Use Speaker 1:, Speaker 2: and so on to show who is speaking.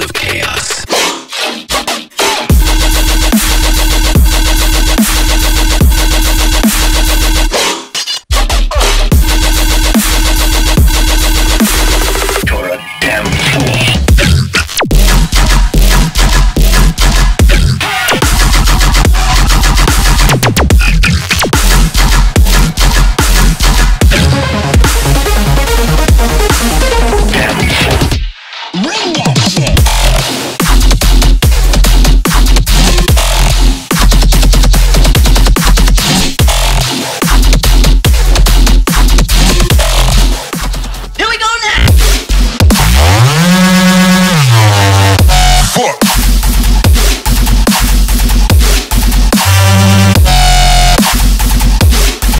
Speaker 1: of chaos.